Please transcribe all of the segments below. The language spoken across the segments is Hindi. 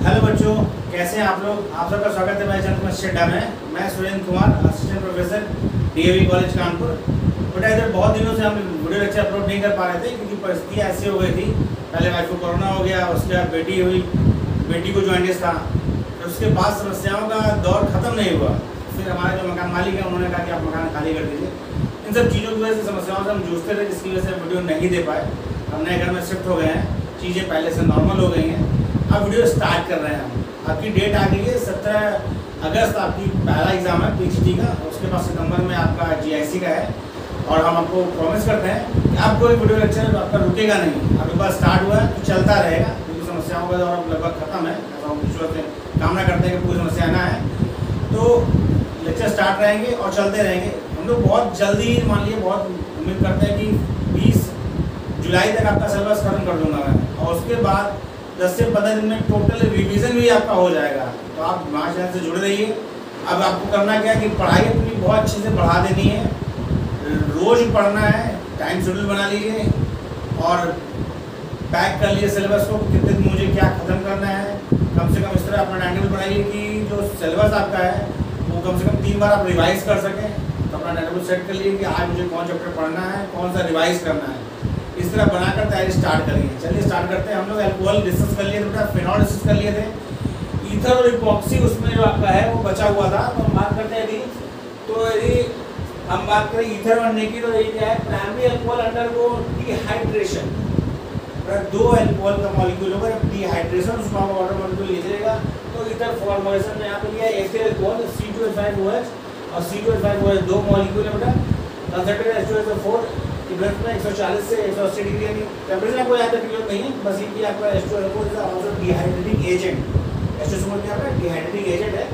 हेलो बच्चों, कैसे हैं आप लोग? आप सबका स्वागत है मेरे चैनल में शेडा में मैं Surendra Kumar assistant professor DAV college Kanpur. बेटा, इधर बहुत दिनों से हम वीडियो लेक्चर अपलोड नहीं कर पा रहे थे, क्योंकि परिस्थिति ऐसी हो गई थी। पहले वाइफ को कोरोना हो गया उसके बाद बेटी हुई, बेटी को ज्वाइंटिस था। फिर उसके बाद समस्याओं का दौर ख़त्म नहीं हुआ। फिर हमारे जो मकान मालिक हैं, उन्होंने कहा कि आप मकान खाली कर दीजिए। इन सब चीज़ों की वजह से समस्याओं से हम जूझते रहे जिसकी वजह से वीडियो नहीं दे पाए। हम नए घर में शिफ्ट हो गए हैं, चीज़ें पहले से नॉर्मल हो गई हैं। अब वीडियो स्टार्ट कर रहे हैं हम। आपकी डेट आ गई है सत्रह अगस्त, आपकी पहला एग्ज़ाम है पीएचडी का, उसके बाद सितंबर में आपका जीआईसी का है। और हम आपको प्रॉमिस करते हैं कि आप कोई वीडियो लेक्चर आपका रुकेगा नहीं। आपके पास स्टार्ट हुआ है तो चलता रहेगा। क्योंकि समस्याओं का दौर लगभग खत्म है। ऐसा हम से कामना करते हैं कि कोई समस्या ना है तो लेक्चर स्टार्ट रहेंगे और चलते रहेंगे। हम लोग बहुत जल्दी मान लीजिए बहुत उम्मीद करते हैं कि बीस जुलाई तक आपका सिलेबस खत्म कर दूँगा मैं। और उसके बाद 10 से 15 दिन में टोटल रिवीजन भी आपका हो जाएगा। तो आप हमारे चैनल से जुड़े रहिए। अब आपको करना क्या है कि पढ़ाई अपनी बहुत अच्छे से बढ़ा देनी है। रोज पढ़ना है टाइम शेड्यूल बना लीजिए और पैक कर लिए सिलेबस को कितने दिन मुझे क्या ख़त्म करना है। कम से कम इस तरह अपना टाइम टेबल बनाइए कि जो सिलेबस आपका है, वो कम से कम तीन बार आप रिवाइज कर सकें। तो अपना टाइम टेबल सेट कर लिए कि आज मुझे कौन चैप्टर पढ़ना है, कौन सा रिवाइज करना है। इस तरह बनाकर तैयारी स्टार्ट करेंगे। चलिए स्टार्ट करते हैं। हम लोग एल्कोहल डिस्कस कर लिए थे बेटा फिनॉल डिस्कस कर लिए थे। ईथर और इपॉक्सी उसमें जो आपका है, वो बचा हुआ था। तो हम बात करते हैं यदि तो यदि हम बात करें ईथर बनने की तो ये क्या है? प्राइमरी अल्कोहल अंडर को डिहाइड्रेशन दो अल्कोहल का मॉलिक्यूल होगा डिहाइड्रेशन उसको हम वाटर मॉलिक्यूल ले जाएगा तो ईथर फॉर्मेशन में यहाँ पे लिया एथिल अल्कोहल C2H5OH और C2H5OH दो मॉलिक्यूल है बेटा। कंसंट्रेटेड H2SO4 कि ब्लड में 140 से 180 डिग्री यानी टेम्परेचर आपको याद रखने की ज़रूरत नहीं है बस ये आपका H2SO4 is also dehydrating agent H2SO4 क्या है डिहाइड्रेटिंग एजेंट है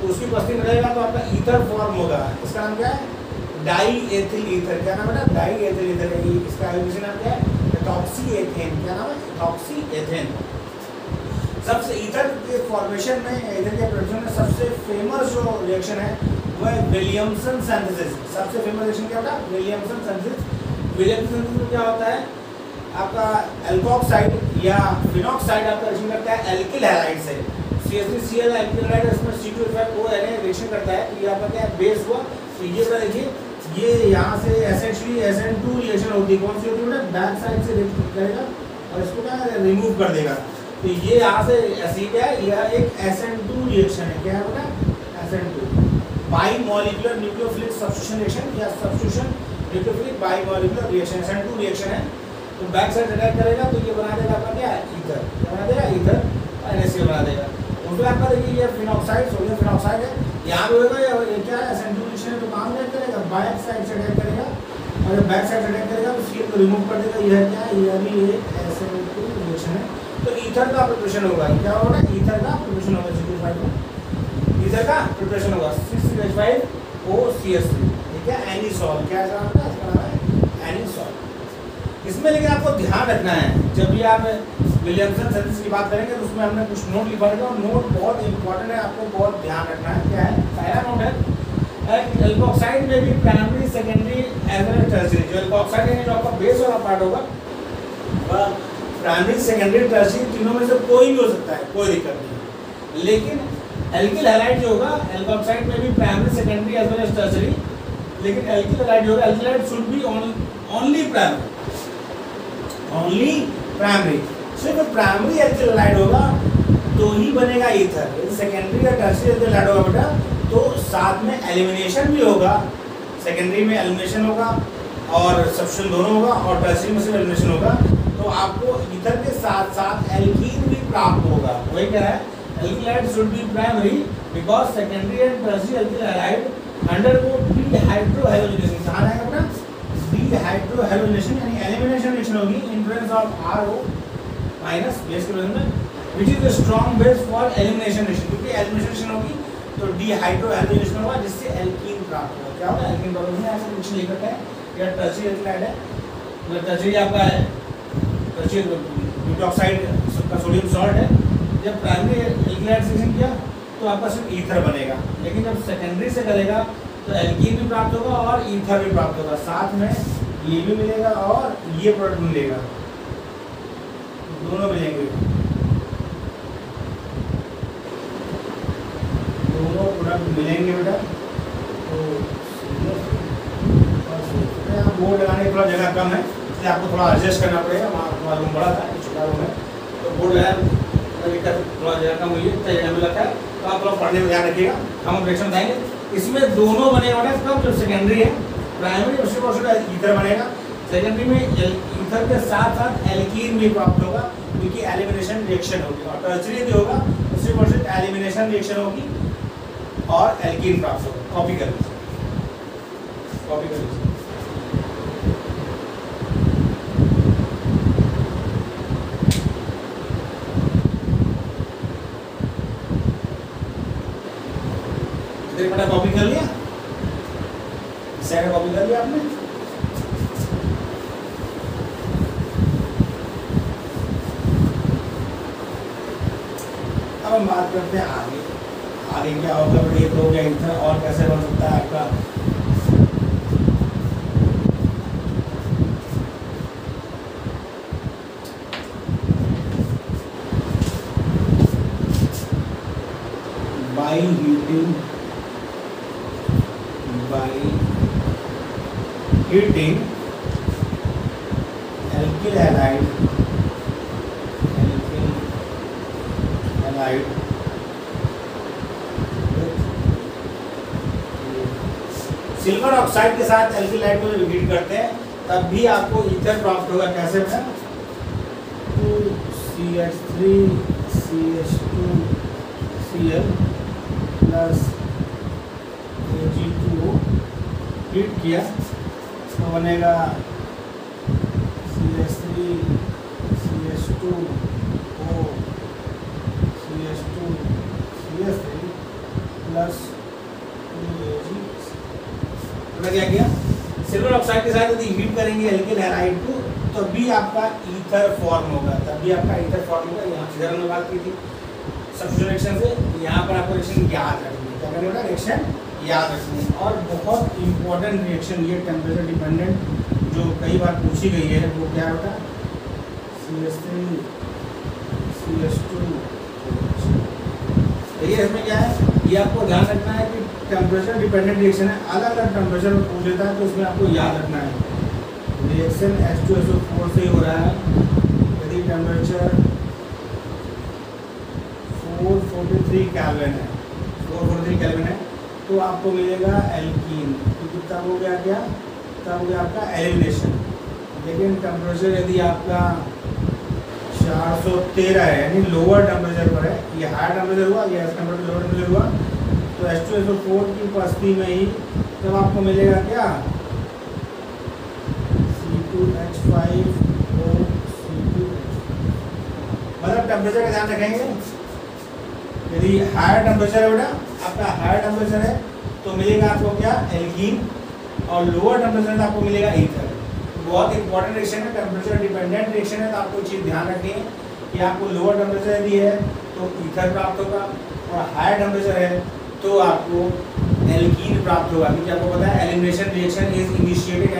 तो उसकी उपस्थिति में रहेगा तो आपका ईथर फॉर्म होगा। इसका नाम क्या है? डाई एथिल ईथर क्या नाम है डाई एथिल ईथर इसका नाम क्या है? एथॉक्सी एथेन क्या नाम है? एथॉक्सी एथेन सबसे ईथर के फॉर्मेशन में ईथर के प्रोडक्शन में सबसे फ़ेमस जो रिएक्शन है, वो विलियमसन सिंथेसिस सबसे फ़ेमस रिएक्शन क्या होता है विलियमसन सिंथेसिस सिंथेसिस में क्या होता है? आपका एल्कोक्साइड या फिनॉक्साइड आपका रिएक्शन करता है एल्किल हैलाइड से CH3Cl एल्किल हैलाइड इसमें C2H5O रिएक्शन करता है। तो ये आपका क्या है? बेस हुआ। तो ये बता देखिए, ये यहाँ से एसेंशियली SN2 रिएक्शन होती है। कौन सी होती है बैक साइड से रिएक्ट करेगा और इसको क्या रिमूव कर देगा। तो ये यहाँ से ऐसी क्या है, यह एक SN2 रिएक्शन है। क्या है बेटा? SN2 bi molecular nucleophilic reaction या substitution nucleophilic bi molecular reaction SN2 reaction है तो बैक साइड अटैक करेगा तो ये बना देगा आपका क्या? ईथर बना देगा ईथर NaCl बना देगा। उसमें आपका देखिए, ये फिनॉक्साइड सोडियम फिनॉक्साइड है। यहाँ पे होगा, ये क्या है? SN2 रिएक्शन है तो काम क्या करेगा? बैक साइड से अटैक करेगा। और जब बैक साइड अटैक करेगा तो Cl को रिमूव कर देगा। यह क्या है? यह भी एक SN2 रिएक्शन है। तो ईथर का प्रिपरेशन होगा। क्या होगा? ईथर का प्रिपरेशन होगा C2H5 का। ईथर का प्रिपरेशन होगा। 6CH5OCS3 ठीक है एनीसॉल क्या नाम है इसका नाम है? एनीसॉल इसमें लेकिन आपको ध्यान रखना है। जब भी आप विलियमसन सेंसेस की बात करेंगे तो उसमें हमने कुछ नोट लिखा रहेगा और नोट बहुत इंपॉर्टेंट है। आपको बहुत ध्यान रखना है। क्या है? पहला नोट है एल्कोक्साइड में भी primary secondary as well tertiary जो एल्कोक्साइड है जो आपका बेस वाला पार्ट होगा प्राइमरी सेकेंडरी टर्सरी तीनों में से कोई भी हो सकता है, कोई दिक्कत नहीं। लेकिन एल्किल हैलाइड जो होगा एल्कोक्साइड में भी primary secondary as well as tertiary लेकिन एल्किल हैलाइड जो होगा alkyl should be only primary only primary सिर्फ़ प्राइमरी एल्किल हैलाइड होगा तो ही बनेगा ईथर सेकेंडरी या टर्सरी एल्किल हैलाइड होगा बेटा तो साथ में एलिमिनेशन भी होगा. सेकेंडरी में एलिमिनेशन होगा, और सब्शन दोनों होगा, और टर्सरी में सिर्फ़ एलिमिनेशन होगा. तो आपको ईथर के साथ साथ एल्कीन भी प्राप्त होगा. वही कह रहा है should be primary because secondary and tertiary alkyl halide undergo dehydrohalogenation कहाँ आएगा अपना dehydrohalogenation यानी elimination reaction होगी presence of RO minus base के में which is the strong base for elimination reaction क्योंकि reaction होगी तो dehydrohalogenation होगा जिससे alkene प्राप्त होगा क्या होगा alkene प्राप्त होगा ऐसा कुछ लिख रखा है या alkyl halide है मतलब tertiary आपका है tertiary butoxide का सोडियम सॉल्ट है जब प्राइमरी एल्किलाइजेशन किया तो आपका सिर्फ़ ईथर बनेगा। लेकिन जब सेकेंडरी से करेगा तो एल्कीन भी प्राप्त होगा और ईथर भी प्राप्त होगा। साथ में ये भी मिलेगा और ये प्रोडक्ट मिलेगा। दोनों मिलेंगे। दोनों प्रोडक्ट मिलेंगे बेटा। तो बोर्ड लगाने की थोड़ा जगह कम है, इसलिए आपको थोड़ा एडजस्ट करना पड़ेगा। वहाँ थोड़ा रूम बड़ा था, छोटा रूम है। तो बोर्ड लगाया तो इसमें दोनों बने हुए जो सेकेंडरी है प्राइमरी उसके बाद ईथर बनेगा। सेकेंडरी में ईथर के साथ साथ एल्कीन भी प्राप्त होगा, क्योंकि एलिमिनेशन रिएक्शन होगी, और टर्चरी यदि होगा, उसके परसेंट एलिमिनेशन रिएक्शन होगी, और एल्कीन प्राप्त होगा। कॉपी कर लीजिए। कॉपी कर लीजिए। बड़ा कॉपी कर लिया? साइड कॉपी कर लिया आपने? अब हम बात करते हैं आगे। आगे क्या होगा? ये हो गया और कैसे बन सकता है आपका? By heating by heating alkyl halide alkyl halide silver oxide के साथ एल्किल हाइड को हीट करते हैं, तब भी आपको ईथर प्राप्त होगा कैसे में। Two C H three C H two C L plus A G two heat किया। तो बनेगा C H three C H two O C H two C H three plus क्या किया सिल्वर ऑक्साइड के साथ यदि हीट करेंगे एल्किल हैलाइड को तो भी आपका ईथर फॉर्म होगा। तभी आपका ईथर फॉर्म होगा। यहाँ इधर हमने बात की थी। सब्स्टिट्यूशन रिएक्शन से यहाँ पर आपको रिएक्शन याद रखनी है। क्या करना बेटा रिएक्शन याद रखनी है। और बहुत इंपॉर्टेंट रिएक्शन ये टेम्परेचर डिपेंडेंट जो कई बार पूछी गई है, वो क्या होता C S three C S two देखिए इसमें क्या है? ये आपको ध्यान रखना है कि टेम्परेचर डिपेंडेंट रिएक्शन है। अलग अलग टेम्परेचर में पूछ लेता है तो उसमें आपको याद रखना है। Reaction H two S O four से ही हो रहा है। यदि temperature four forty three kelvin है फोर फोर्टी थ्री कैलविन है तो आपको मिलेगा एल्कीन क्योंकि तो तब हो गया क्या? तब हो गया आपका? एलिमिनेशन लेकिन टेम्परेचर यदि आपका चार सौ तेरह है, यानी लोअर टेम्परेचर पर है। ये हायर टेम्परेचर हुआ, ये एज कंपेयर लोअर टेम्परेचर हुआ। तो H two S O four की उपस्थिति में ही तब आपको मिलेगा क्या? C two H five O C two मतलब टेम्परेचर का ध्यान रखेंगे। यदि हायर टेम्परेचर है बेटा, आपका हायर टेम्परेचर है तो मिलेगा आपको क्या? एल्कीन और लोअर टेम्परेचर आपको मिलेगा ईथर बहुत इंपॉर्टेंट रिएक्शन है टेम्परेचर डिपेंडेंट रिएक्शन है तो आपको चीज़ ध्यान रखनी है कि आपको लोअर टेम्परेचर यदि है तो ईथर प्राप्त होगा और हायर टेम्परेचर है तो आपको एल्कीन प्राप्त होगा। क्योंकि आपको पता है एलिमिनेशन रिएक्शन इज़ इनिशिएटेड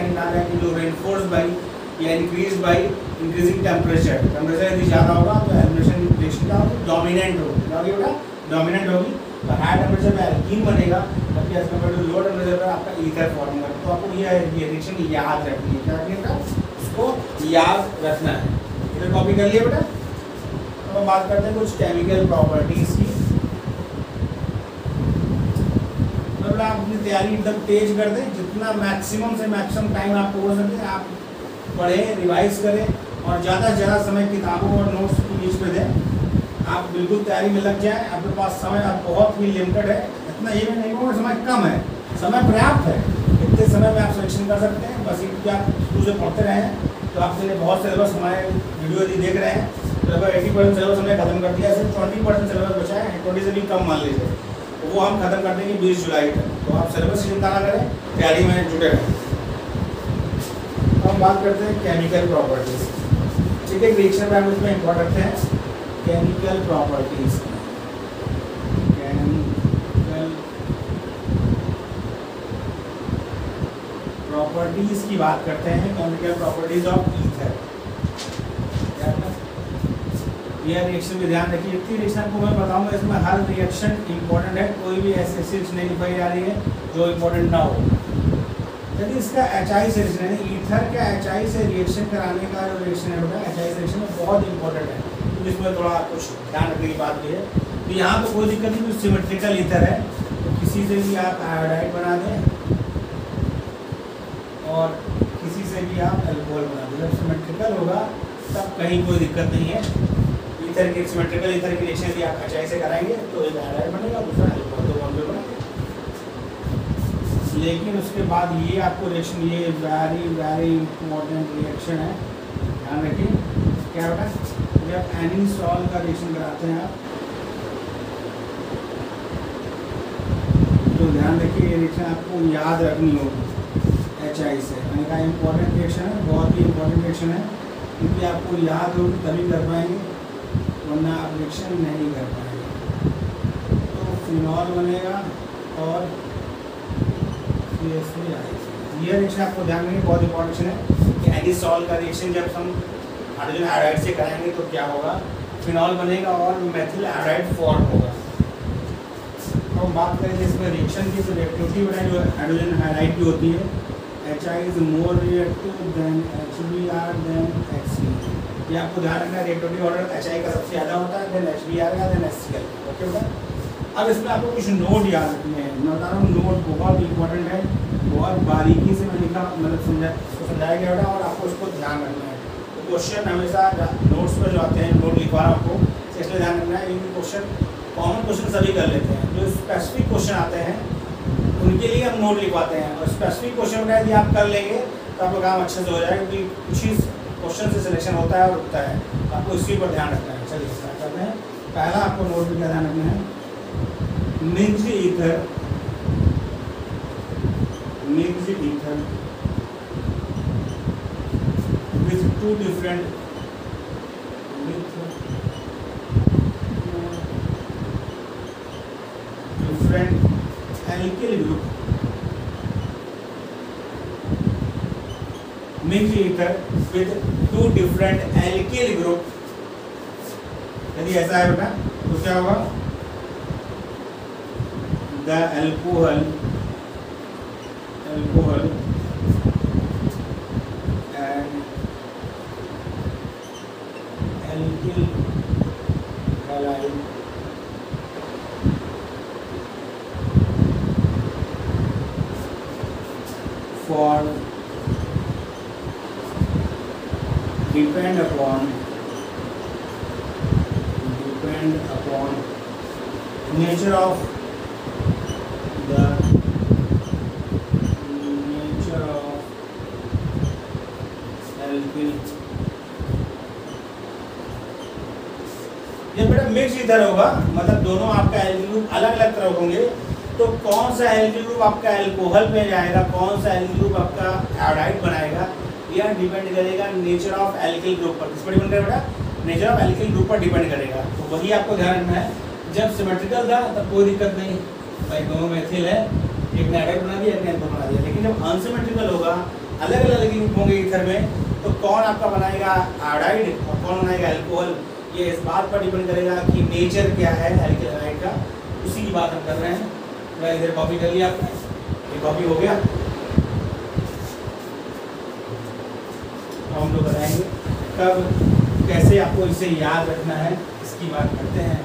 कि जो रेनफोर्स बाई या increase by increasing temperature temperature यदि ज़्यादा होगा तो एलिमिनेशन रिएक्शन होगी डोमिनेंट होगी। क्या होगी बेटा? डोमिनेंट होगी। तो हायर टेम्परेचर में एल्कीन बनेगा, जबकि as compare to lower temperature पर आपका ईथर फॉर्म होगा। तो आपको रिएक्शन याद रखनी है। क्या याद रखना है। इधर कॉपी कर लिया बेटा? हम बात करते हैं कुछ केमिकल प्रॉपर्टीज़ की। मतलब आप अपनी तैयारी एकदम तेज कर दें। जितना मैक्सिमम से मैक्सिमम टाइम आपको हो सके, आप पढ़ें रिवाइज करें और ज़्यादा से ज़्यादा समय किताबों और नोट्स के दें। आप बिल्कुल तैयारी में लग जाए। आपके पास समय आप बहुत ही लिमिटेड है। इतना ये नहीं कहूँगा समय कम है। समय पर्याप्त है। इतने समय में आप सिलेक्शन कर सकते हैं। बस क्योंकि आप शुरू से पढ़ते रहे तो आपके लिए बहुत सिलेबस हमारे वीडियो यदि देख रहे हैं। लगभग एटी परसेंट सिलेबस हमने खत्म कर दिया सिर्फ़ ट्वेंटी परसेंट सिलेबस बचा है। ट्वेंटी से भी कम मान लीजिए। तो वो हम खत्म कर देंगे बीस जुलाई तक। तो आप सिलेबस चिंता ना करें। तैयारी में जुटे रहें। हम बात करते हैं केमिकल प्रॉपर्टीज़ ठीक है रिएक्शन में हम इसमें इम्पोर्ट रखते हैं। केमिकल प्रॉपर्टीज़ केमिकल प्रॉपर्टीज़ की बात करते हैं केमिकल प्रॉपर्टीज़ ऑफ़ ईथर यह रिएक्शन भी ध्यान रखिए। जितनी रिएक्शन आपको मैं बताऊँगा, इसमें हर रिएक्शन इंपॉर्टेंट है। कोई भी ऐसी रिएक्शन नहीं दिखाई जा रही है जो इंपॉर्टेंट ना हो। यदि इसका एच आई से रिएक्शन है ईथर का एच आई से रिएक्शन कराने का जो रिएक्शन है बेटा एच आई रिएक्शन बहुत इंपॉर्टेंट है। इसमें थोड़ा कुछ ध्यान रखने की बात भी है। तो यहाँ तो कोई दिक्कत नहीं सिमेट्रिकल ईथर है। तो किसी से भी आप आयोडाइड बना दें और किसी से भी आप एल्कोहल बना दें। जब सिमेट्रिकल होगा, तब कहीं कोई दिक्कत नहीं है। ईथर की सिमेट्रिकल ईथर की रिएक्शन यदि आप एच से कराएँगे तो एक आयोडाइड बनेगा, दूसरा एल्कोहल दो बॉन्ड बनेगा। लेकिन उसके बाद ये आपको रिएक्शन ये वेरी वेरी इंपॉर्टेंट रिएक्शन है। ध्यान रखिए। क्या बेटा जब एनी सॉल का रिएक्शन कराते हैं आप। तो ध्यान रखिए, ये रिएक्शन आपको याद रखनी होगी एच आई से। मैंने कहा इम्पोर्टेंट रिएक्शन है, बहुत ही इम्पोर्टेंट रिएक्शन है, क्योंकि आपको याद होगी तभी कर पाएँगे, वरना आप रिएक्शन नहीं कर पाएँगे। तो फिनॉल बनेगा और ये रिएक्शन आपको ध्यान रखिए, बहुत इंपॉर्टेंट है। कि एनी का रिएक्शन जब हम हाइड्रोजन आयोडाइड से कराएँगे तो क्या होगा? फिनॉल बनेगा और मेथिल आयोडाइड फॉर्म होगा। तो हम बात करेंगे इसमें रिएक्शन की। तो रिएक्टिविटी बनाए जो हाइड्रोजन हाइड्राइड की होती है H I is more reactive than H B R than H C ये आपको ध्यान रखना है रिएक्टिविटी ऑर्डर एच आई का सबसे ज़्यादा होता है देन एच बी आर का than H C L okay बेटा? अब इसमें आपको कुछ नोट याद रखने हैं। मैं बता रहा हूँ नोट बहुत इंपॉर्टेंट है, बहुत बारीकी से मैं लिखा मतलब समझा, समझाया गया बेटा, और आपको उसको ध्यान रखना है। तो क्वेश्चन हमेशा नोट्स पर जो आते हैं नोट लिखवा रहा हूँ आपको इसलिए ध्यान रखना है ये क्वेश्चन कॉमन क्वेश्चन सभी कर लेते हैं। जो स्पेसिफिक क्वेश्चन आते हैं, उनके लिए हम नोट लिखवाते हैं। और स्पेसिफिक क्वेश्चन का यदि आप कर लेंगे तो आपका काम अच्छे से हो जाएगा, क्योंकि कुछ ही क्वेश्चन से सिलेक्शन होता है और उठता है। आपको इसी पर ध्यान रखना है। चलिए स्टार्ट करते हैं। पहला आपको नोट क्या ध्यान रखना है। Ether mix ether with two different different alkyl group mixed ether with two different alkyl group यदि ऐसा है बेटा तो क्या होगा the alcohol alcohol and alkyl halide for depend upon depend upon nature of the nature of alkyl ये बेटा मिक्स इधर होगा मतलब दोनों आपका एल्किल ग्रुप अलग अलग तरह होंगे तो कौन सा एल्किल ग्रुप आपका एल्कोहल में जाएगा, कौन सा एल्किल ग्रुप आपका आयोडाइड बनाएगा यह डिपेंड करेगा नेचर ऑफ़ एल्किल ग्रुप पर। किस पर डिपेंड करेगा बेटा? नेचर ऑफ़ एल्किल ग्रुप पर डिपेंड करेगा। तो वही आपको ध्यान रखना है। जब सिमेट्रिकल था, तब कोई दिक्कत नहीं। भाई, दोनों में है। एक ने आयोडाइड बना दिया, एक ने एल्कोहल बना दिया। लेकिन जब अनसिमेट्रिकल होगा अलग अलग ग्रुप होंगे ईथर में तो कौन आपका बनाएगा आयोडाइड और कौन बनाएगा एल्कोहल ये इस बात पर डिपेंड करेगा कि नेचर क्या है एल्किल का। उसी की बात हम कर रहे हैं। मैं इधर कॉपी कर लिया। आपने ये कॉपी हो गया। हम लोग बताएँगे कब, कैसे आपको इसे याद रखना है, इसकी बात करते हैं।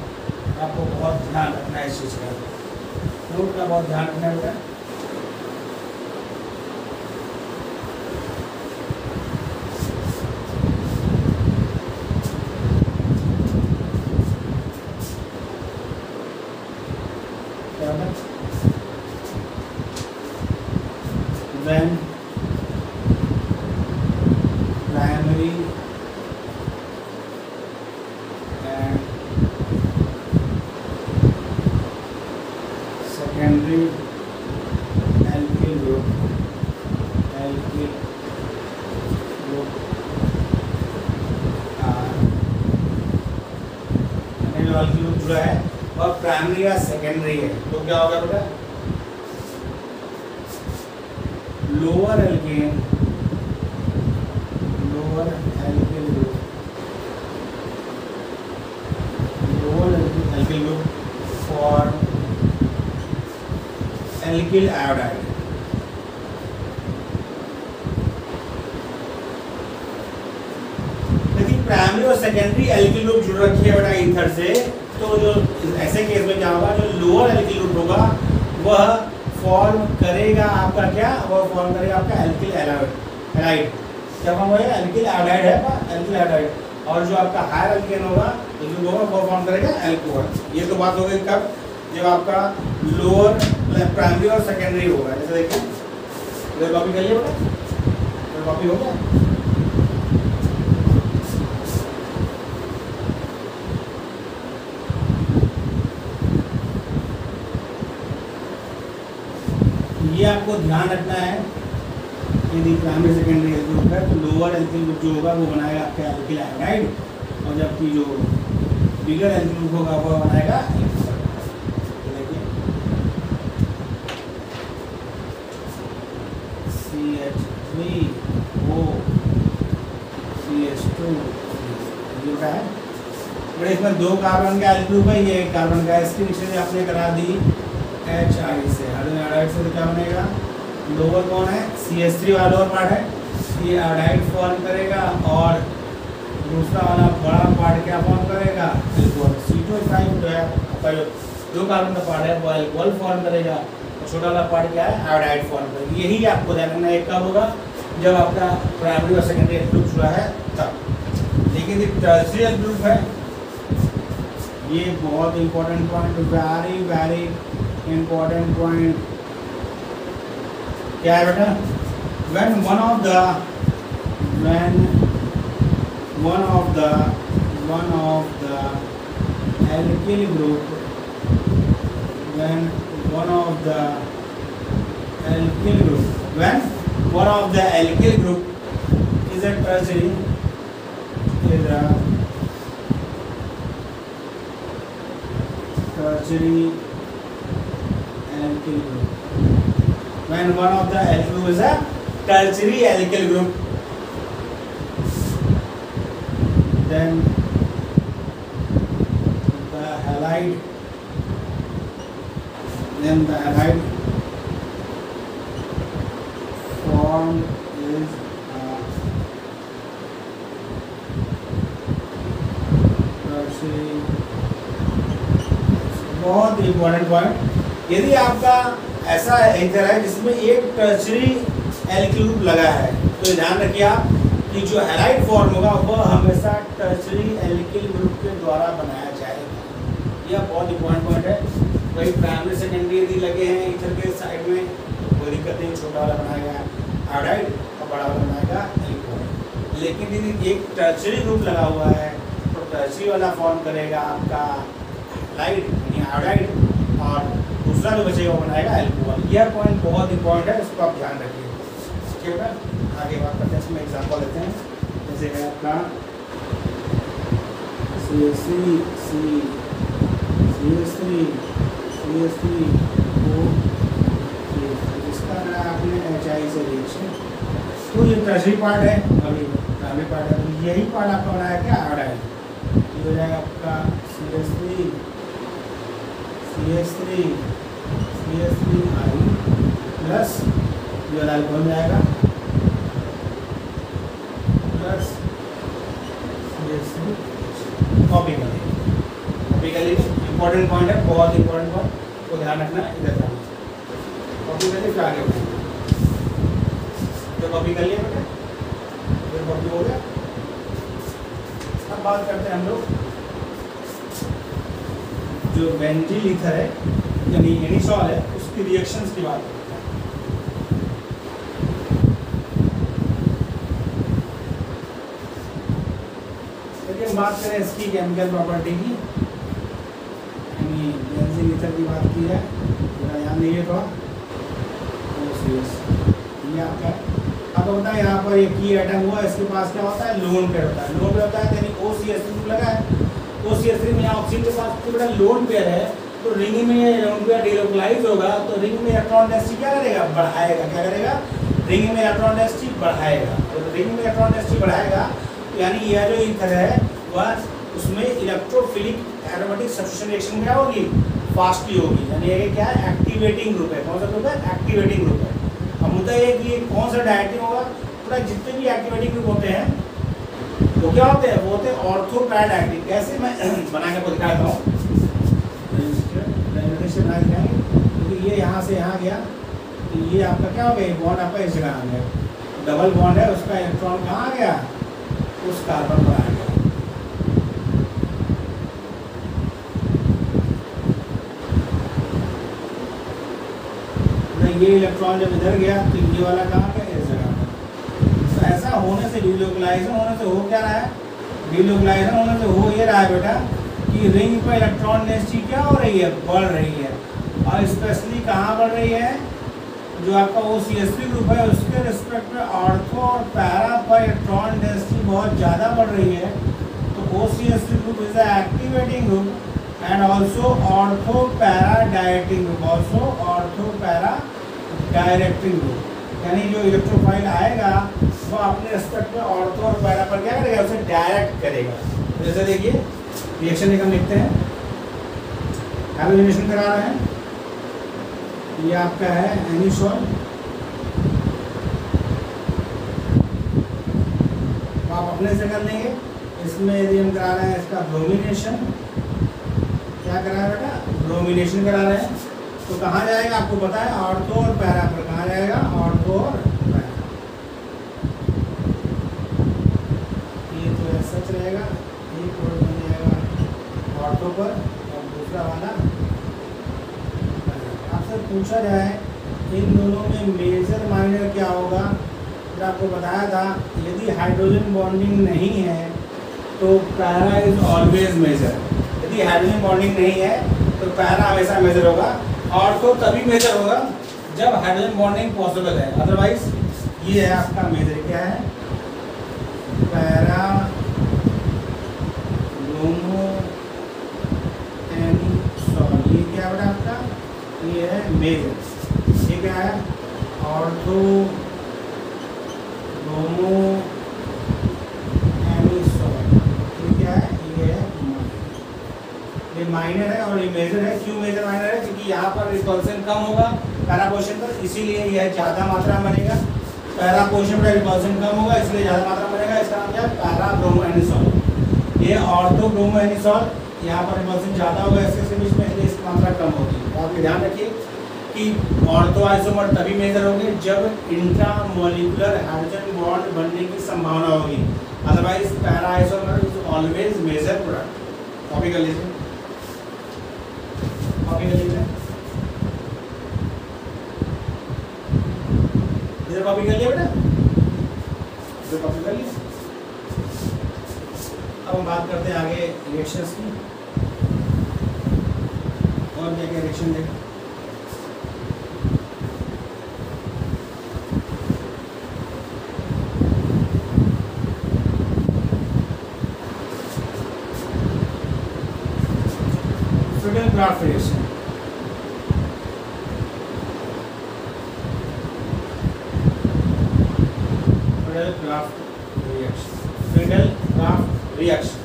आपको बहुत ध्यान रखना है इस चीज़ का। नोट का बहुत ध्यान रखना है बेटा when primary and secondary alkyl group alkyl group are जो alkyl group जुड़ा है वह प्राइमरी या सेकेंडरी है। तो क्या होगा बेटा? Lower alkane lower alkyl lower alkyl group for alkyl iodide primary और सेकेंडरी एल्किल ग्रुप जुड़ रखी है बेटा ईथर से। तो जो ऐसे केस में क्या होगा, जो लोअर एल्किल ग्रुप होगा, वह फॉर्म करेगा आपका क्या? वह फॉर्म करेगा आपका एल्किल एलाइड क्या फॉर्म होगा एल्किल आयोडाइड है एल्किल आयोडाइड और जो आपका हायर एल्केन होगा जो होगा वो फॉर्म करेगा एल्कोहल ये तो बात हो गई कब? जब आपका लोअर प्राइमरी और सेकेंडरी होगा। जैसे देखिए कॉपी कर लिया बेटा कॉपी हो गया? आपको ध्यान रखना है। यदि प्राइमरी सेकेंडरी एल्किल ग्रुप है तो लोअर एल्किल ग्रुप जो होगा वो बनाएगा आपका एल्किल आयोडाइड और जबकि जो बिगर एल ग्रुप होगा वो बनाएगा है? दो कार्बन का एल्किल ग्रुप है ये कार्बन का इसकी निश्चित आपने करा दी। एच आई से हाइड्रोजन से तो क्या बनेगा? लोअर कौन है? सी एस थ्री वाला लोअर पार्ट है। ये आयोडाइड फॉर्म करेगा और दूसरा वाला बड़ा पार्ट क्या फॉर्म करेगा? एल्कोहल सी टू फाइव जो है जो कार्बन का पार्ट है, वो एल्कोहल फॉर्म करेगा। और छोटा वाला पार्ट क्या है? आयोडाइड फॉर्म करेगा। यही आपको ध्यान रखना है कब होगा। जब आपका प्राइमरी और सेकेंडरी ग्रुप जुड़ा है, तब। लेकिन ये टर्सरी ग्रुप है। ये बहुत important point very very important point क्या है बेटा when one of the when one of the one of the alkyl group when one of the alkyl group when one of the alkyl group is a tertiary is a tertiary alkyl group. When one of the alkyl is a tertiary alkyl group, then the halide, then the halide form is uh, tertiary. बहुत इंपॉर्टेंट पॉइंट यदि आपका ऐसा एंकर है जिसमें एक टर्चरी ग्रुप लगा है तो ध्यान रखिए आप कि जो हैलाइड फॉर्म होगा, वह हमेशा टर्चरी एल्किल ग्रुप के द्वारा बनाया जाएगा। यह बहुत इंपॉर्टेंट पॉइंट है। वही प्राइमरी सेकेंडरी यदि लगे हैं इधर के साइड में, कोई दिक्कत नहीं, छोटा वाला बनाएगा आयोडाइड और बड़ा वाला बनाएगा एल्कोहल लेकिन यदि एक टर्चरी ग्रुप लगा हुआ है तो टर्चरी वाला फॉर्म करेगा आपका लाइट यानी आयोडाइड और दूसरा जो बचेगा वो बनाएगा एल्कोहल यह पॉइंट बहुत इंपॉर्टेंट है, इसको आप ध्यान रखिए। ठीक है आगे बात करते हैं, इसमें एग्ज़ाम्पल लेते हैं। जैसे है आपका C S C C C S three C S three O इसका ना आपने एच आई से रिएक्शन तो ये टर्सरी पार्ट है, अभी प्राइमरी पार्ट है। तो यही पार्ट आपका बनाया क्या? आयोडाइड ये हो जाएगा आपका C S three C S three three I plus जो अल्कोहल में आएगा प्लस कॉपी कर। कॉपी कर लीजिए। इंपॉर्टेंट पॉइंट है, बहुत इंपॉर्टेंट पॉइंट को ध्यान रखना, इधर ध्यान कॉपी कर लीजिए, फिर आगे तो कॉपी कर लिया बेटा फिर कॉपी हो गया। अब बात करते हैं हम लोग। जो बेंजील ईथर है यानी एनिसॉल है, उसकी रिएक्शंस की बात करते हैं। हम बात करें इसकी केमिकल प्रॉपर्टी की। यानी बेंजील ईथर की बात की है, थोड़ा ध्यान दीजिए थोड़ा। ये आपका है। आपको पता है यहाँ पर एक की आइटम हुआ, इसके पास क्या होता है? लोन पेयर होता है। लोन पेयर होता है, यानी ओ सी एस लगा है। ओ सी एस में यहाँ ऑक्सीजन के तो बड़ा लोन पेयर है। तो रिंग में पेयर डिलोकलाइज होगा तो रिंग में इलेक्ट्रॉन डेंसिटी क्या करेगा? बढ़ाएगा। क्या करेगा? रिंग में इलेक्ट्रॉन डेंसिटी बढ़ाएगा। तो रिंग में इलेक्ट्रॉन डेंसिटी बढ़ाएगा, यानी यह जो ईथर है, वह उसमें इलेक्ट्रोफिलिक एरोमेटिक सब्सटीट्यूशन रिएक्शन क्या होगी? फास्टली होगी। यानी ये क्या है? एक्टिवेटिंग ग्रुप है। कौन सा ग्रुप है? एक्टिवेटिंग ग्रुप है। अब मुद्दा ये कि कौन सा डायटिंग होगा? पूरा जितने भी एक्टिवेटिंग ग्रुप होते हैं, वो क्या होते हैं? वो होते हैं ऑर्थोपैड एक्टिव कैसे? मैं बना के दिखाता हूँ। क्योंकि ये यहाँ से यहाँ गया। तो ये आपका क्या हो गया? बॉन्ड आपका इस जगह आ गया। डबल बॉन्ड है, उसका इलेक्ट्रॉन कहाँ आ गया? उस कार्बन पर आ गया। ये इलेक्ट्रॉन जब इधर गया तो ये वाला कहाँ पे? इस जगह पर तो ऐसा होने से डिलोकलाइजेशन होने से हो क्या रहा है? डिलोकलाइजेशन होने से हो ये रहा है बेटा। कि रिंग पर इलेक्ट्रॉन डेंसिटी क्या हो रही है? बढ़ रही है। और स्पेशली कहाँ बढ़ रही है? जो आपका O C S P group है, उसके रिस्पेक्ट में ऑर्थो और पैरा पर इलेक्ट्रॉन डेंसिटी बहुत ज़्यादा बढ़ रही है। तो O C S P group is activating group and also ortho para directing group also ortho para directing group यानी जो इलेक्ट्रोफाइल आएगा, वो अपने रेस्पेक्ट में ऑर्थो और पैरा पर क्या करेगा? उसे डायरेक्ट करेगा। जैसे देखिए रिएक्शन एक हम लिखते हैं। हाइब्रिडेशन करा रहे हैं। ये आपका है एनिसोल तो आप अपने से कर लेंगे। इसमें यदि हम करा रहे हैं इसका ब्रोमिनेशन क्या करा रहे बेटा? ब्रोमिनेशन करा रहे हैं। तो कहाँ जाएगा? आपको पता है ऑर्थो और पैरा पर कहाँ जाएगा? ऑर्थो और पैरा ये तो सच रहेगा जाएगा पर और दूसरा वाला। आपसे पूछा जाए, इन दोनों में मेजर माइनर क्या होगा? फिर आपको बताया था, यदि हाइड्रोजन बॉन्डिंग नहीं है तो पैरा इज़ ऑलवेज मेजर यदि हाइड्रोजन बॉन्डिंग नहीं है तो पैरा हमेशा मेजर होगा। और तो तभी मेजर होगा, जब हाइड्रोजन बॉन्डिंग पॉसिबल है। अदरवाइज़ ये है आपका मेजर क्या है? पैरा ब्रोमो ये क्या बेटा आपका ये है ये क्या है? ऑर्थो ब्रोमो ये है? ये माइनर है और ये मेजर है। क्यों मेजर माइनर है? क्योंकि यहाँ पर रिपल्सन कम होगा पैरा पोर्शन पर। इसीलिए यह ज़्यादा मात्रा में बनेगा। पैरा पोर्शन पर रिपल्सन कम होगा, इसलिए ज़्यादा मात्रा में बनेगा। इसका नाम क्या पैरा ब्रोमोएनिसॉल ये ऑर्थो ब्रोमोएनिसॉल यहाँ पर रिपल्सन ज़्यादा होगा, इसके बीच में इसलिए इसकी मात्रा कम होगी। तो आप ध्यान रखिए कि ऑर्थो आइसोमर तभी मेजर होंगे जब इंट्रा मोलिकुलर हाइड्रोजन बॉन्ड बनने की संभावना होगी। Otherwise para isomer is always major product copy कर लीजिए। कॉपी कर लीजिए। इधर कॉपी कर लिया बेटा। इधर कॉपी कर लिया अब हम बात करते हैं आगे रिएक्शंस की। क्या इलेक्शन रिएक्शन देखें Friedel-Graf reaction. Friedel-Graf reaction. Friedel-Graf reaction.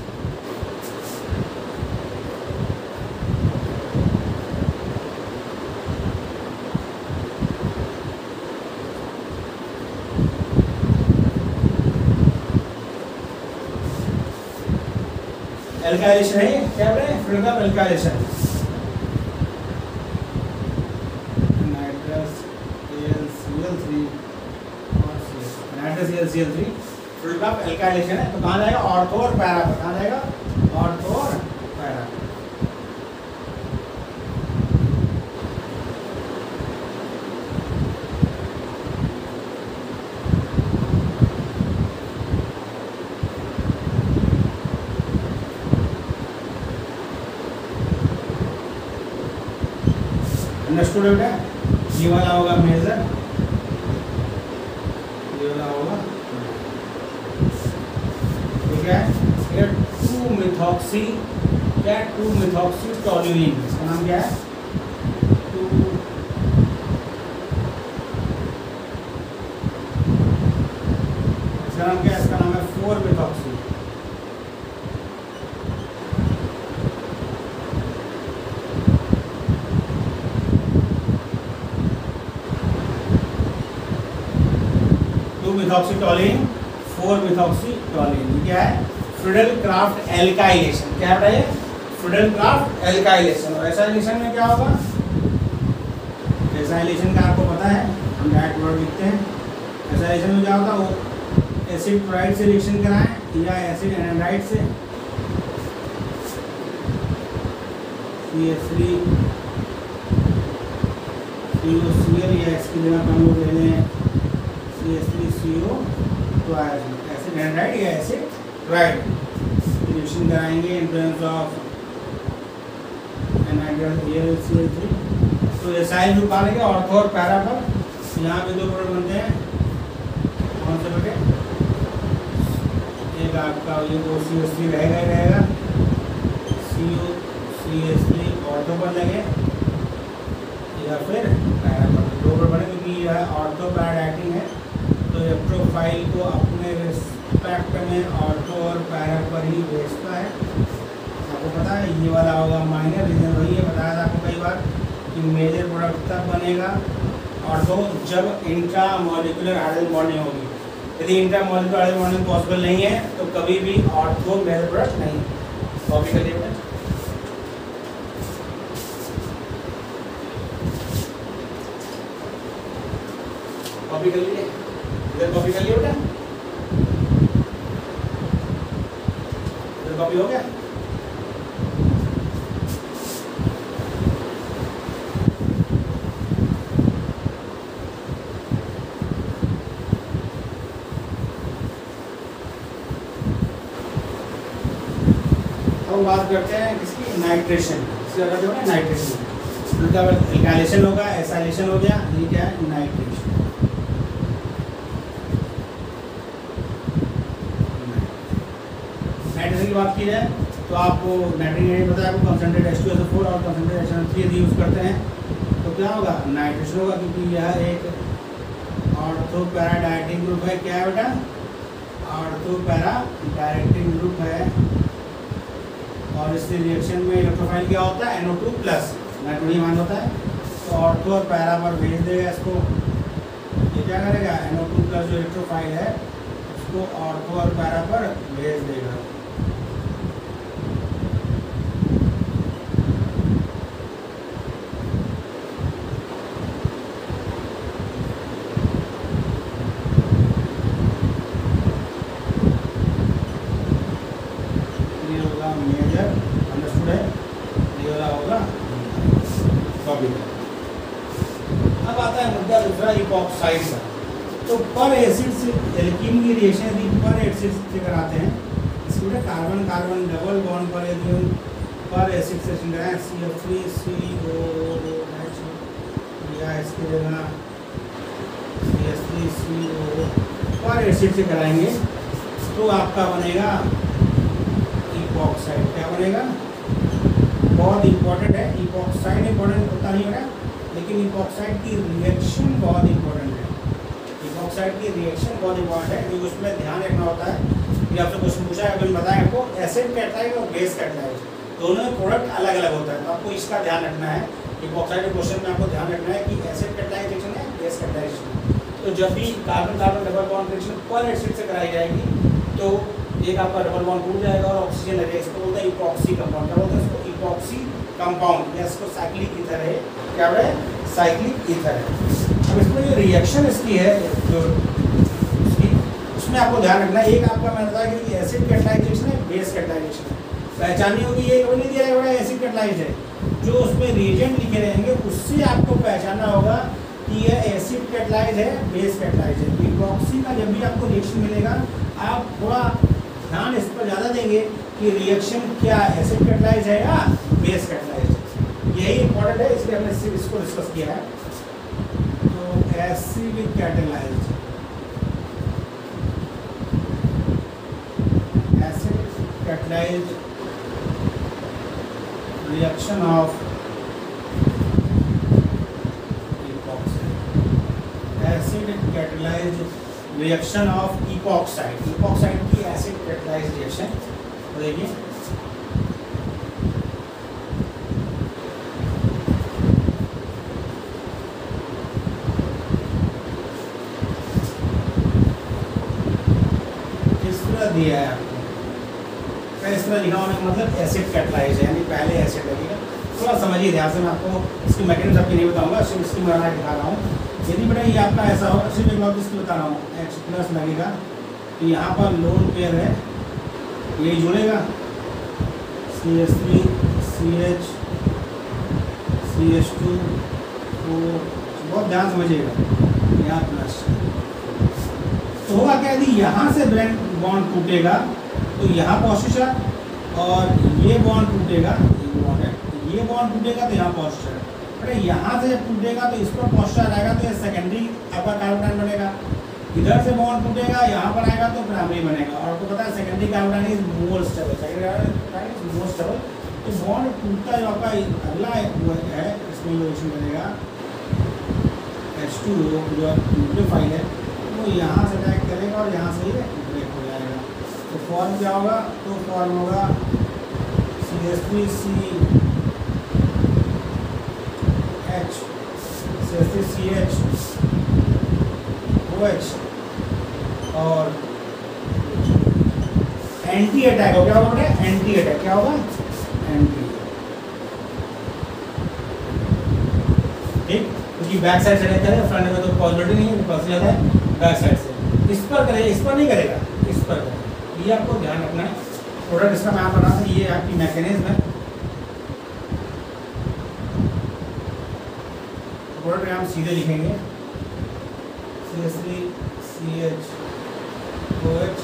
Alkylation है क्या बोले? Fluorine of alkylation nitrous AlCl3 और three nitrous AlCl3 freedom of three fluorine का एल्काइलेशन ऑर्थो और पैरा पर कहाँ जाएगा ऑर्थो और पैरा अंडरस्टूड है, ये वाला होगा मेजर ये वाला होगा, ठीक है? ये टू मिथॉक्सी क्या टू मिथॉक्सी टॉल्यूइन इसका नाम क्या है टू इसका नाम क्या है इसका नाम है four methoxy methoxytoluene four methoxytoluene क्या है? फ्रिडल क्राफ्ट एल्काइलेशन क्या है फ्रिडल क्राफ्ट एल्काइलेशन और एसाइलेशन में क्या होगा? एसाइलेशन का आपको पता है। हम डायरेक्ट वर्ड लिखते हैं। एसाइलेशन में क्या होता है? वो एसिड क्लोराइड से रिएक्शन कराएँ या एसिड एनाइड से। C S three C O C L या इसकी जगह हम लोग ले लें सी एस थ्री सी ओ तो थ्री तो एसाइल ऑर्थो और पैरा पर यहाँ पे दो प्रोडक्ट बनते हैं कौन से बेटे एक आपका ये सी एस थ्री रहेगा ही रहेगा C O C S three ortho पर लगे या फिर पैरा पर दो बने क्योंकि ऑर्थो है इलेक्ट्रोफाइल को अपने रिस्पेक्ट में ऑर्थो और पैरा पर ही भेजता है। आपको पता है, ये वाला होगा माइनर रीजन वही है, बताया था आपको कई बार कि मेजर प्रोडक्ट तब बनेगा ऑर्थो जब इंट्रा मॉलिकुलर हाइड्रोजन बॉन्डिंग होगी। यदि intra molecular hydrogen bonding possible नहीं है तो कभी भी ऑटो मेजर प्रोडक्ट नहीं कॉपी करिए कॉपी कर लीजिए कॉपी कर लिया बेटा इधर कॉपी हो गया बात करते हैं किसकी? नाइट्रेशन अगर जो है? नाइट्रेशन उनका एल्काइलेशन होगा एसाइलेशन हो गया, ये क्या है? नाइट्रेशन नाइट्रेशन की बात की जाए तो आपको नहीं पता है आपको concentrate H two S four और कंसनट्रेट एच एन थ्री यदि यूज़ करते हैं तो क्या होगा? नाइट्रेशन होगा, क्योंकि यह एक ऑर्थो पैरा डायरेक्टिंग ग्रुप है। क्या है बेटा? ऑर्थो डायरेक्टिंग ग्रुप है। और इस रिएक्शन में इलेक्ट्रोफाइल क्या होता है? NO2 प्लस नाइट्रोजन मान होता है। तो ऑर्थो और पैरा पर भेज देगा इसको। ये क्या करेगा? NO2 प्लस जो इलेक्ट्रोफाइल है, उसको ऑर्थो और पैरा पर भेज देगा ये होगा मेजर अंडरस्टूड है ये वाला होगा कॉपी अब आता है मुद्दा दूसरा इपॉक्साइड का तो पर एसिड से एल्कीन की रिएक्शन यदि पर एसिड से कराते हैं इसमें बेटा कार्बन कार्बन डबल बॉन्ड पर यदि हम पर एसिड से कराएँ C F three C O H या इसकी जगह सी एस थ्री सी ओ पर एसिड से कराएँगे तो आपका बनेगा इपॉक्साइड क्या बनेगा? बहुत इंपॉर्टेंट है ईपॉक्साइड इंपॉर्टेंट होता नहीं होगा, लेकिन ईपॉक्साइड की रिएक्शन बहुत इंपॉर्टेंट है। ईपॉक्साइड की रिएक्शन बहुत इंपॉर्टेंट है, क्योंकि उसमें ध्यान रखना होता है। कि आपसे कुछ पूछा है अभी बताएँ आपको एसिड कहता है और बेस है? दोनों प्रोडक्ट अलग अलग होता है तो आपको इसका ध्यान रखना है। इपॉक्साइड के क्वेश्चन में आपको ध्यान रखना है कि एसिड रिएक्शन है कैटाइड रिएक्शन तो जब भी carbon carbon double bond reaction पर एसिड से कराई जाएगी तो एक आपका डबल बॉन्ड टूट जाएगा और ऑक्सीजन लगेगा। इसको बोलते हैं इपॉक्सी कंपाउंड क्या बोलते हैं इसको? इपॉक्सी कंपाउंड या इसको साइक्लिक ईथर है। क्या बोले साइक्लिक ईथर है। अब इसमें जो रिएक्शन इसकी है, जो इसकी, उसमें आपको ध्यान रखना है। एक आपका मैंने बताया कि एसिड कैटाइजेशन है बेस कैटाइजेशन है। पहचानी होगी ये कभी नहीं दिया है बड़ा एसिड कैटाइज है। जो उसमें रिएजेंट लिखे रहेंगे, उससे आपको पहचानना होगा कि यह एसिड कैटलाइज है बेस कैटलाइज है। इपॉक्सी का जब भी आपको रिएक्शन मिलेगा, आप थोड़ा ध्यान इस पर ज़्यादा देंगे कि रिएक्शन क्या एसिड कैटलाइज है या बेस कैटलाइज है। यही इंपॉर्टेंट है, इसलिए हमने सिर्फ़ इसको डिस्कस किया है। तो acid catalyse acid catalyse reaction of acid catalyzed reaction of epoxide epoxide की acid catalyzed reaction देखिए दिया है आपको तो इस तरह लिखा होने का मतलब एसिड कैटलाइज है यानी पहले एसिड लगेगा समझिए ध्यान से मैं आपको इसकी मैकेनिज्म आपकी नहीं बताऊँगा, सिर्फ़ इसकी मैं दिखा रहा हूँ। यदि बेटा ये आपका ऐसा हो, सिर्फ़ एक लॉजिक इसकी बता रहा हूँ एच प्लस लगेगा तो यहाँ पर लोन पेयर है, ये जुड़ेगा। C H three C H C H two तो बहुत ध्यान समझिएगा, यहाँ प्लस तो होगा क्या, यदि यहाँ से ब्रेन बॉन्ड टूटेगा तो यहाँ पॉजिशन और ये बॉन्ड टूटेगा ये बॉन्ड टूटेगा तो यहाँ पॉजिशन अरे यहाँ से जब टूटेगा तो इस पर पॉजिशन आएगा तो ये सेकेंडरी आपका कार्बोटाइन बनेगा। इधर से बॉन्ड टूटेगा, यहाँ पर आएगा तो प्राइमरी बनेगा। और आपको पता है secondary carbocation is more stable secondary more stable तो बॉन्ड टूटता जो आपका अगला है, इसमें इसमें बनेगा एच टू जो न्यूक्लियोफाइल है, वो यहाँ से अटैक करेगा और यहाँ से ही ब्रेक हो जाएगा। तो फॉर्म क्या होगा? तो फॉर्म होगा C S three C H C S three C H O H और एंटी अटैक हो, क्या होगा बेटा एंटी अटैक क्या होगा एंटी ठीक? क्योंकि बैक साइड से रहता है फ्रंट में तो पॉजिटिव नहीं है पॉजिटिव जाता है बैक साइड से। इस पर करेगा, इस पर नहीं करेगा, इस पर करेगा। ये आपको ध्यान रखना है। प्रोडक्ट इसका मैं बना था ये आपकी मैकेनिज्म है। प्रोडक्ट हम सीधे लिखेंगे। C S three C H O H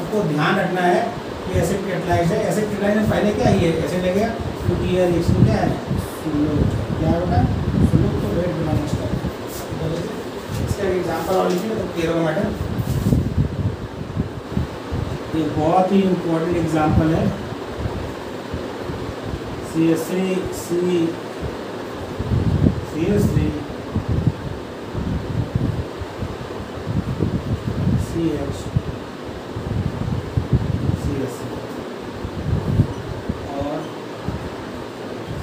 आपको ध्यान रखना है कि एसिड कैटलाइज है। एसिड कैटलाइज में पहले क्या ही है? एसिड लगेगा क्योंकि यह रिएक्शन क्या है स्लो क्या होगा? स्लो तो वेट बनाना स्टार्ट इसका एक एग्जांपल और लिखिए तो होगा मैटर ये बहुत ही इम्पोर्टेंट एग्ज़ाम्पल है। C S C C S three C H C S और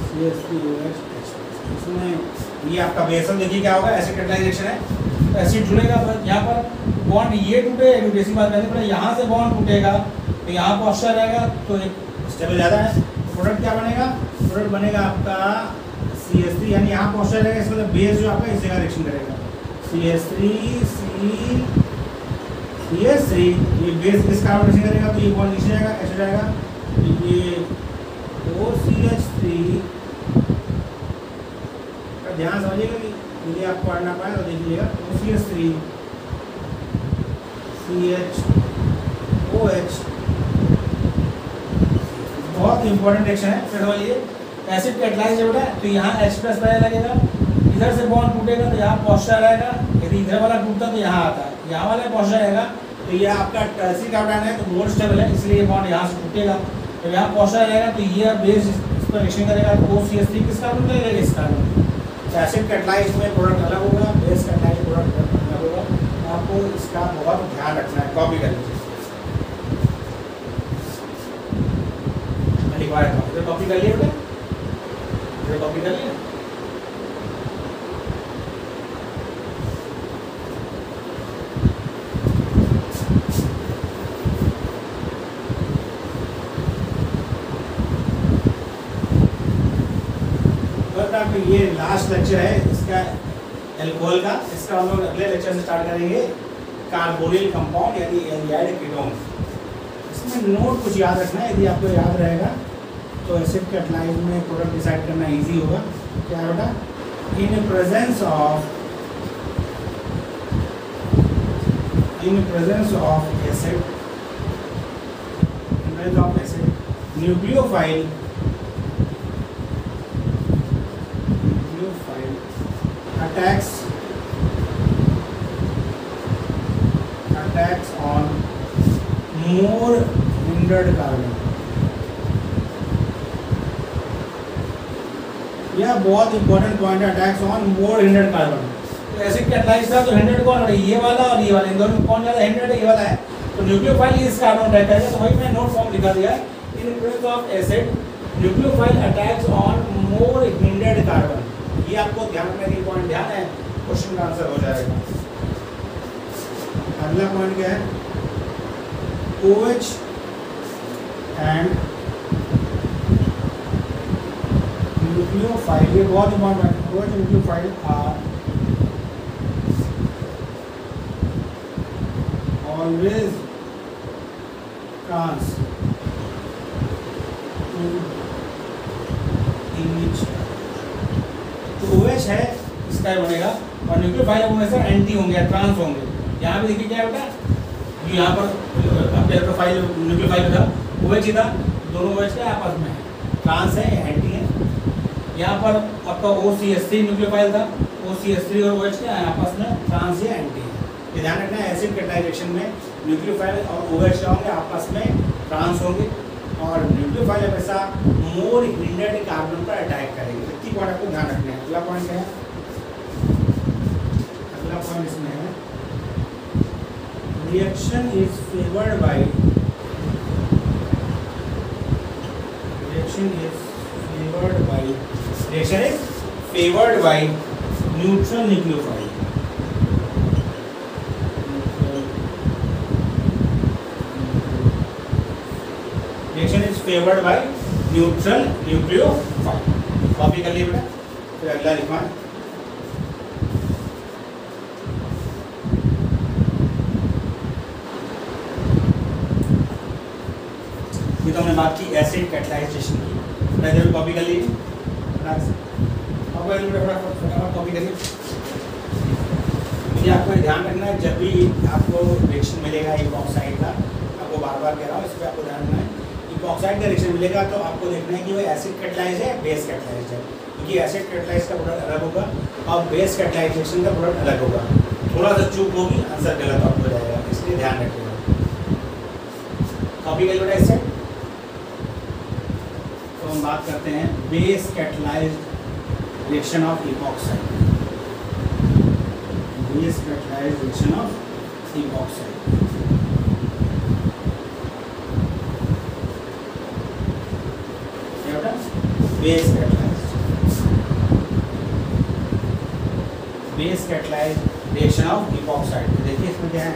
C S three O H ये बेसल देखिए क्या होगा एसिड कैटलाइजेशन है तो एसिड जुड़ेगा यहाँ पर बॉन्ड ये टूटे बेसिक बात कहते हैं यहाँ से बॉन्ड टूटेगा तो यहाँ पॉस्चर रहेगा तो एक स्टेबल ज़्यादा है। प्रोडक्ट क्या बनेगा? प्रोडक्ट बनेगा आपका सी एस थ्री यानी यहाँ पॉस्चर रहेगा इसका मतलब बेस जो आपका इस जगह रिएक्शन करेगा। C S three C C S three ये बेस इस कार्बन रिएक्शन करेगा? तो ये बॉन्ड नीचे जाएगा, ऐसे जाएगा। ये ओ सी एच थ्री का ध्यान समझिएगा कि यदि आप पढ़ना पाए तो देख लीजिएगा O C H three C H O H बहुत इंपॉर्टेंट रिएक्शन है। फिर समझिए एसिड कैटलाइज होता है तो यहाँ एच प्लस पहले लगेगा। इधर से बॉन्ड टूटेगा तो यहाँ पॉस्चर आएगा। यदि इधर वाला टूटता तो यहाँ आता है। यहाँ वाला पॉस्चर आएगा तो ये आपका टर्सी कार्बन है तो मोर स्टेबल है, इसलिए बॉन्ड यहाँ से टूटेगा। तो यहाँ पॉस्चर आएगा तो ये बेस इस पर रिएक्शन करेगा। तो ओ सी एस थ्री किस कार्बन लगेगा इस कार्बन तो एसिड कैटलाइज में प्रोडक्ट अलग होगा बेस कैटलाइज प्रोडक्ट अलग होगा। आपको इसका बहुत ध्यान रखना है कॉपी कर लीजिए कॉपी कर लिए कॉपी कर लिया? आपका ये लास्ट लेक्चर है, इसका एल्कोहल का, इसका हम लोग अगले लेक्चर से स्टार्ट करेंगे। कार्बोनिल कंपाउंड यानी एल्डिहाइड कीटोन इसमें नोट कुछ याद रखना है, यदि आपको याद रहेगा तो एसिड कैटलाइज में प्रोडक्ट डिसाइड करना इजी होगा। क्या होगा? In presence of in presence of acid of acid nucleophile attacks. Attacks on more hindered carbon यह बहुत इंपॉर्टेंट पॉइंट है attacks on more hindered carbon तो एसिड कैटलाइज था तो हिंडेड कौन है? ये वाला और ये वाला, इन दोनों कौन ज़्यादा हिंडेड है? ये वाला है। तो न्यूक्लियोफाइल इस कार्बन अटैक करेगा तो वही मैं नोट फॉर्म लिखा दिया है in presence of acid nucleophile attacks on more hindered carbon ये आपको ध्यान में की पॉइंट ध्यान है? क्वेश्चन का आंसर हो जाएगा। अगला पॉइंट क्या है? एच एंड न्यूक्लियोफाइल ये बहुत important O H nucleophile are always trans to each तो OH है इसका बनेगा और न्यूक्लियोफाइल से एंटी होंगे ट्रांस होंगे। यहाँ पे देखिए क्या है? बेटा यहाँ पर अपने इलेक्ट्रोफाइल न्यूक्लियोफाइल था OH था, दोनों OH के आपस में है। ट्रांस है एंटी है। यहाँ पर आपका OCH3 न्यूक्लियोफाइल था OCH3 और OH के आपस में ट्रांस या एंटी है। ये ध्यान रखना है एसिड कैटाइजेशन में न्यूक्लियोफाइल और ओएच होंगे, आपस में ट्रांस होंगे। और न्यूक्लियोफाइल हमेशा मोर हिंडेड कार्बन पर अटैक करेंगे। इतनी पॉइंट आपको ध्यान रखना है। अगला पॉइंट क्या है अगला पॉइंट इसमें है reaction is favoured by reaction is favoured by reaction is favoured by neutral nucleophile reaction is favored by neutral nucleophile. Copy कर लिए बेटा? फिर अगला लिखवा ये तो हमने एसिड कैटलाइजेशन की पहले कॉपी कर लीजिए फटाफट कॉपी करिए ये आपको ध्यान रखना है, जब भी आपको रिएक्शन मिलेगा एक ऑक्साइड का आपको बार बार कह रहा हूँ इस पर आपको ध्यान रखना है। इपॉक्साइड का रिएक्शन मिलेगा तो आपको देखना है कि वो एसिड कैटलाइज है बेस कैटलाइज है। क्योंकि एसिड कैटलाइज का प्रोडक्ट अलग होगा और बेस कैटलाइजेशन का प्रोडक्ट अलग होगा। थोड़ा सा चूक होगी आंसर गलत आपको जाएगा, इसलिए ध्यान रखिएगा। कॉपी कर इससे तो हम बात करते हैं base catalyse reaction of epoxide base catalyse reaction of epoxide catalyzed base catalyzed reaction of epoxide. तो देखिए इसमें क्या है?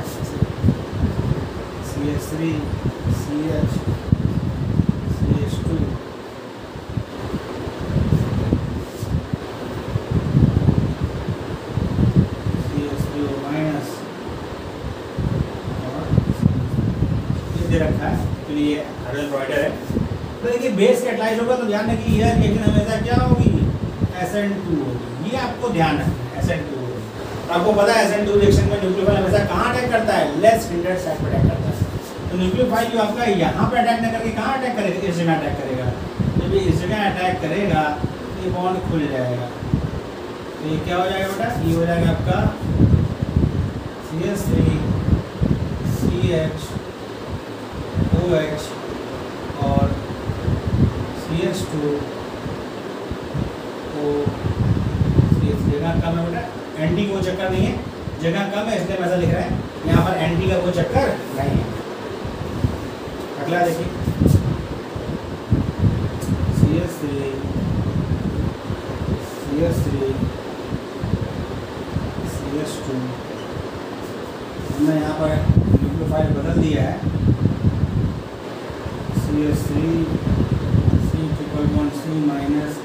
CH3 CH CH2 CH3O minus और ये दे रखा है तो ये हाइड्रोजन प्रोवाइडर है तो देखिए बेस कैटलाइज होगा तो ध्यान रखिए यह रिएक्शन हमेशा क्या होगी? SN2 होगी। ये आपको ध्यान रखना है SN2 होगी। तो आपको पता है SN2 रिएक्शन में न्यूक्लियोफाइल हमेशा कहाँ अटैक करता है? लेस हिंडेड साइड पर अटैक करता है। तो न्यूक्लियोफाइल जो आपका यहाँ पे अटैक न करके कहाँ अटैक करेगा? इस जगह अटैक करेगा। जब ये इस जगह अटैक करेगा तो ये बॉन्ड खुल जाएगा। तो ये क्या हो जाएगा बेटा? ये हो जाएगा आपका C S three C H O H C H two H जगह कम है बेटा। एंटी को चक्कर नहीं है। जगह कम है, इसलिए ऐसा लिख रहा है। यहाँ पर एंटी का कोई चक्कर नहीं है। अगला देखिए। C S three C S three C S two हमने यहाँ पर न्यूक्लियोफाइल बदल दिया है C S three C C minus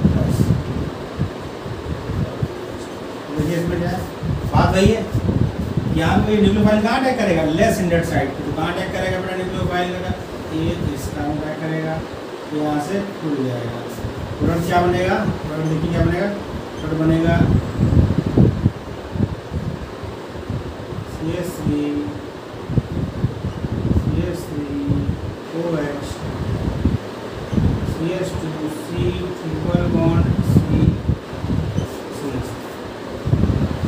plus देखिए इसमें क्या है बात वही है। यहाँ पे न्यूक्लियोफाइल कहाँ अटैक करेगा? लेस इंडेड साइड तो कहाँ अटैक करेगा बेटा न्यूक्लियोफाइल का? ये इसका अटैक करेगा। तो यहाँ से खुल जाएगा। प्रोडक्ट क्या बनेगा? प्रोडक्ट देखिए क्या बनेगा। प्रोडक्ट बनेगा C S three C S three O H C S two C triple bond C C S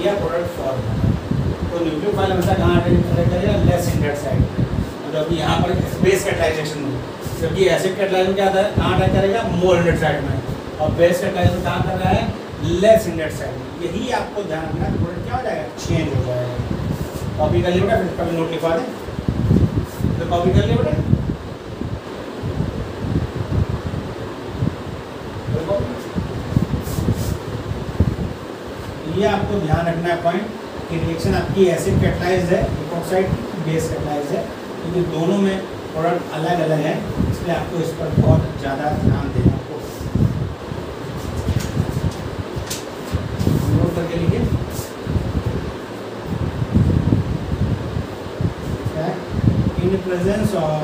यह प्रोडक्ट फॉर्म है तो न्यूक्लियोफाइल हमेशा कहाँ अटैक करेगा लेस इंडेड साइड और जबकि यहाँ पर बेस कैटलाइजेशन में जबकि एसिड क्या है? कहाँ अटैक करेगा? मोर इंडेड साइड में। और बेस कैटलाइजेशन कहाँ कर रहा है? लेस इंडेड साइड में। यही आपको ध्यान रखना प्रोडक्ट क्या हो जाएगा? चेंज हो जाएगा। कॉपी कर लिया फिर कभी नोट लिखवा दें। तो कॉपी कर लिया बेटा। ये आपको ध्यान रखना है पॉइंट कि रिएक्शन आपकी एसिड कैटलाइज है ऑक्साइड बेस कैटलाइज है। क्योंकि दोनों में प्रोडक्ट अलग अलग है। इसलिए आपको इस पर बहुत ज़्यादा ध्यान देना आपको नोट करके लिखिए। In presence presence of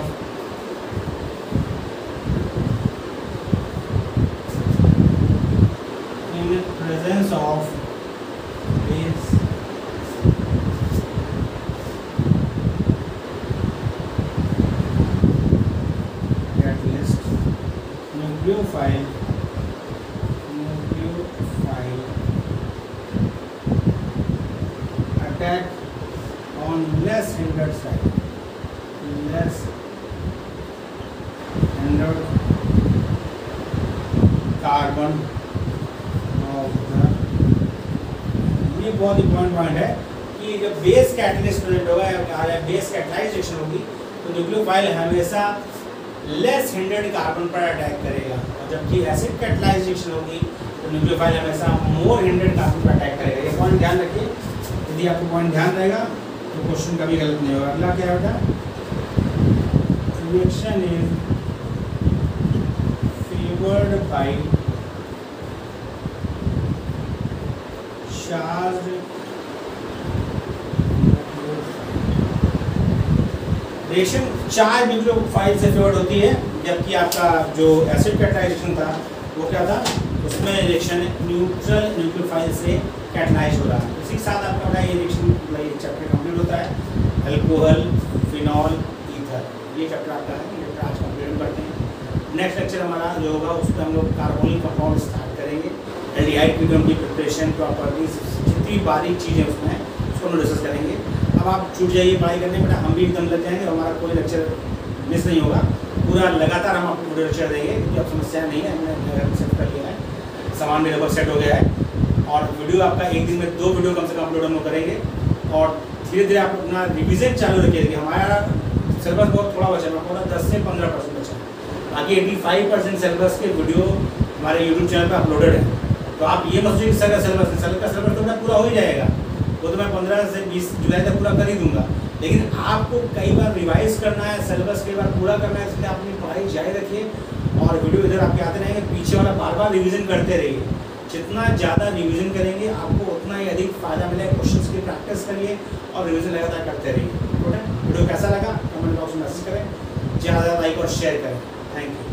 in the presence of base catalyst nucleophile nucleophile attack on less hindered side less hindered carbon of the ये बहुत इंपॉर्टेंट पॉइंट है कि जब बेस कैटलिस्ट प्रेजेंट होगा या बेस कैटलाइजेशन होगी तो न्यूक्लियोफाइल हमेशा लेस हिंडेड कार्बन पर अटैक करेगा। और जबकि एसिड कैटलाइजेशन होगी तो न्यूक्लियोफाइल हमेशा मोर हिंडेड कार्बन पर अटैक करेगा। ये पॉइंट ध्यान रखिए। यदि आपको पॉइंट ध्यान रहेगा तो क्वेश्चन कभी गलत नहीं होगा। अगला क्या होता है reaction is favored by charged reaction charged nucleophile से फेवर्ड होती है, जबकि आपका जो एसिड कैटलाइजेशन था, वो क्या था? उसमें रिएक्शन न्यूट्रल न्यूक्लियोफाइल से कैटलाइज हो रहा है। उसी के साथ आपका बड़ा ये रिएक्शन ये चैप्टर कंप्लीट होता है। अल्कोहल फिनॉल ईथर ये चैप्टर आपका है, ये चैप्टर आज कंप्लीट करते हैं। नेक्स्ट लेक्चर हमारा जो होगा उसमें हम लोग कार्बोनिक कंपाउंड स्टार्ट करेंगे। एल्डिहाइड की उनकी प्रिपरेशन प्रॉपर्टीज़ जितनी बारीक चीज़ें उसमें उसको हम डिस्कस करेंगे। अब आप छूट जाइए पढ़ाई करने बेटा हम भी एकदम लग जाएँगे, हमारा कोई लेक्चर मिस नहीं होगा। पूरा लगातार हम आपको वीडियो लेक्चर देंगे क्योंकि अब समस्या नहीं है, हमने सेट कर लिया है। सामान भी लगभग सेट हो गया है। और वीडियो आपका एक दिन में दो वीडियो कम से कम अपलोड हम करेंगे। और धीरे धीरे आप अपना रिविजन चालू रखिए। हमारा सिलेबस बहुत थोड़ा बचा है पूरा दस से पंद्रह परसेंट बचा बाकी एटी फाइव परसेंट सिलेबस के वीडियो हमारे यूट्यूब चैनल पर अपलोडेड है। तो आप ये मत सोचिए सर का सिलेबस सर का सिलेबस तो पूरा हो ही जाएगा। वो तो मैं पंद्रह से बीस जुलाई तक पूरा कर ही दूँगा। लेकिन आपको कई बार रिवाइज करना है सिलेबस कई बार पूरा करना है, इसलिए अपनी पढ़ाई जारी रखिए और वीडियो इधर आपके आते रहेंगे, पीछे वाला बार बार रिविजन करते रहिए। जितना ज़्यादा रिवीजन करेंगे, आपको उतना ही अधिक फ़ायदा मिलेगा क्वेश्चंस की प्रैक्टिस करिए और रिविजन लगातार करते रहिए। वीडियो कैसा लगा? कमेंट बॉक्स में मैसेज करें, ज़्यादा लाइक और शेयर करें। Thank you